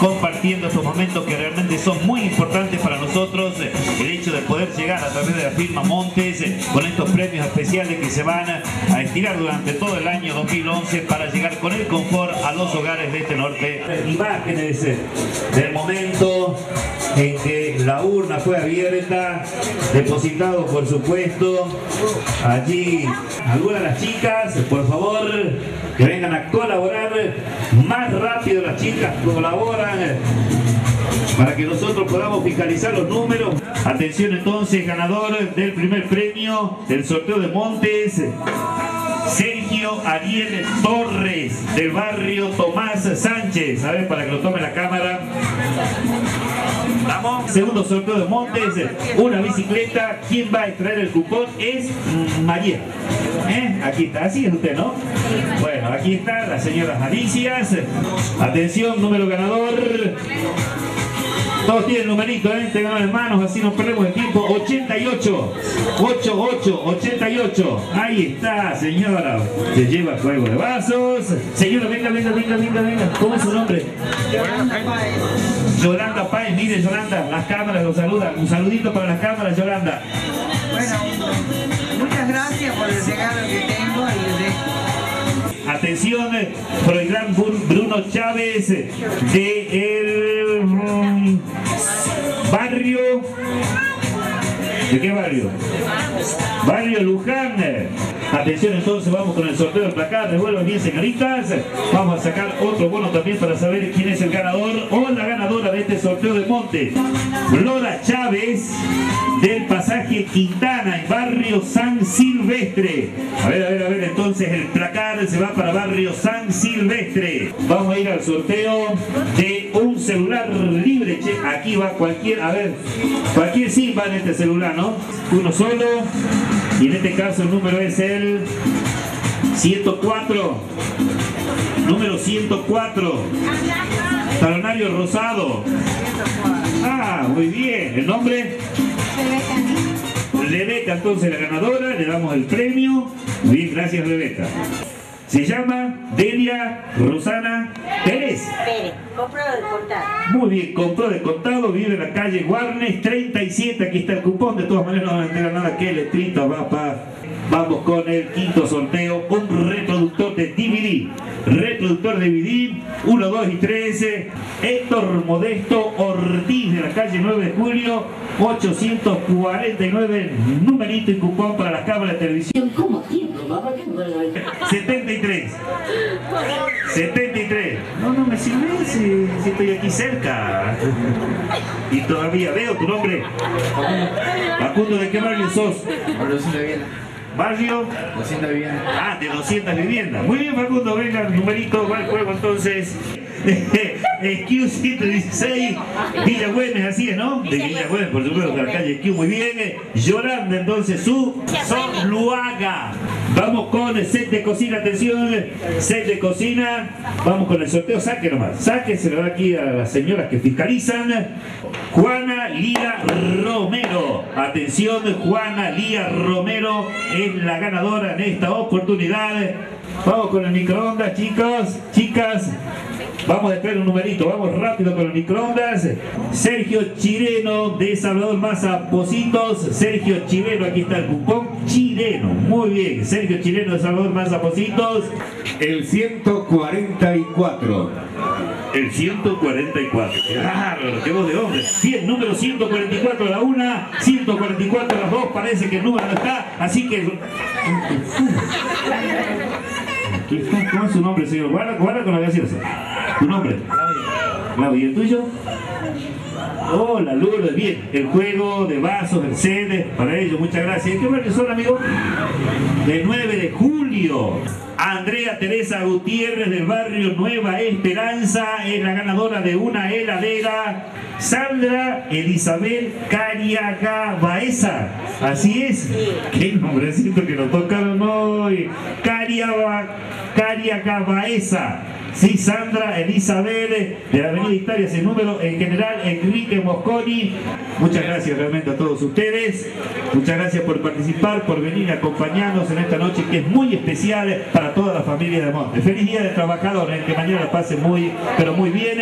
compartiendo estos momentos que realmente son muy importantes para nosotros. El hecho de poder llegar a través de la firma Montes eh, con estos premios especiales que se van a estirar durante todo el año 2011 para llegar con el confort a los hogares de este norte. Imágenes eh, del momento en que la urna fue abierta, depositado por supuesto allí algunas de las chicas, por favor, que vengan a colaborar más rápido las chicas colaboran para que nosotros podamos fiscalizar los números. Atención entonces, ganador del primer premio del sorteo de Montes. Sergio Ariel Torres del barrio Tomás Sánchez. A ver, para que lo tome la cámara. Vamos. Segundo sorteo de Montes, una bicicleta. ¿Quién va a extraer el cupón? Es María. ¿Eh? Aquí está, así es usted, ¿no? Bueno, aquí está las señoras Alicias. Atención, número ganador. Todos tienen numerito, ¿eh? Tengan en manos, así no perdemos el tiempo. 88, 88, 88. Ahí está, señora. Se lleva juego de vasos. Señora, venga, venga, venga, venga, venga. ¿Cómo es su nombre? Yolanda Páez, mire Yolanda, las cámaras lo saludan. Un saludito para las cámaras, Yolanda. Bueno, muchas gracias por el regalo que tengo y de Atención por el gran Bru- Bruno Chávez de el barrio. ¿De qué barrio? Barrio Luján. Atención entonces, vamos con el sorteo del placar. Revuelvan bien, señoritas. Vamos a sacar otro bono también para saber quién es el ganador o la ganadora de este sorteo de Monte. Flora Chávez del pasaje Quintana en barrio San Silvestre. A ver, a ver, a ver, entonces el placar se va para barrio San Silvestre. Vamos a ir al sorteo de un celular Che, aquí va cualquier, a ver, cualquier SIM va en este celular, ¿no? Uno solo. Y en este caso el número es el 104. Número 104. Talonario rosado. Ah, muy bien. ¿El nombre? Rebeca, entonces la ganadora, le damos el premio. Bien, gracias Rebeca. Se llama Delia Rosana Pérez. Pérez, compro del contado. Muy bien, compró de contado, vive en la calle Guarnes 37, aquí está el cupón, de todas maneras no van a entregar nada que el letrito va para... Vamos con el quinto sorteo, un reproductor de DVD. Reproductor de DVD, 1, 2 y 13. Héctor Modesto Ortiz de calle 9 de julio, 849, numerito y cupón para las cámaras de televisión. 73. 73. No, no me sirve si, si estoy aquí cerca. Y todavía veo tu nombre. Facundo, ¿de qué barrio sos? Por 200 viviendas. Barrio. 200 viviendas. Ah, de 200 viviendas. Muy bien, Facundo, venga, el numerito, va el juego entonces. Q 116, Villa Güemes, así es, ¿no? De Villa Güemes, por supuesto, de la calle Q, muy bien. Yolanda, entonces, su Luaga. Vamos con el set de cocina, atención, set de cocina. Vamos con el sorteo, saque nomás, saque, se lo da aquí a las señoras que fiscalizan. Juana Lía Romero. Atención, Juana Lía Romero es la ganadora en esta oportunidad. Vamos con el microondas, chicos, chicas. Vamos a esperar un numerito, vamos rápido con el microondas. Sergio Chireno de Salvador Maza Positos. Sergio Chireno, aquí está el cupón. Chileno, muy bien. Sergio Chileno de Salvador Maza Positos. El 144. El 144. Claro, qué voz de hombre. Bien, número 144 a la una, 144 a las dos. Parece que el número no está, así que. ¿Qué- ¿Cómo es su nombre, señor? Guarda, guarda con la gaseosa. ¿Tu nombre? Claudio. ¿Y el tuyo? Hola, Lourdes. Bien, el juego de vasos, el sede, para ellos, muchas gracias. ¿De qué barrio son, amigo? De 9 de julio. Andrea Teresa Gutiérrez del barrio Nueva Esperanza es la ganadora de una heladera. Sandra Elizabeth Cariaga Baeza. Así es. Qué nombrecito que nos tocaron hoy. Cariaga Baeza. Sí, Sandra Elizabeth de la Avenida Italia, ese número, en general Enrique Mosconi. Muchas gracias realmente a todos ustedes. Muchas gracias por participar, por venir a acompañarnos en esta noche que es muy especial para toda la familia de Monte. Feliz Día del Trabajador, en que mañana pase muy, pero muy bien.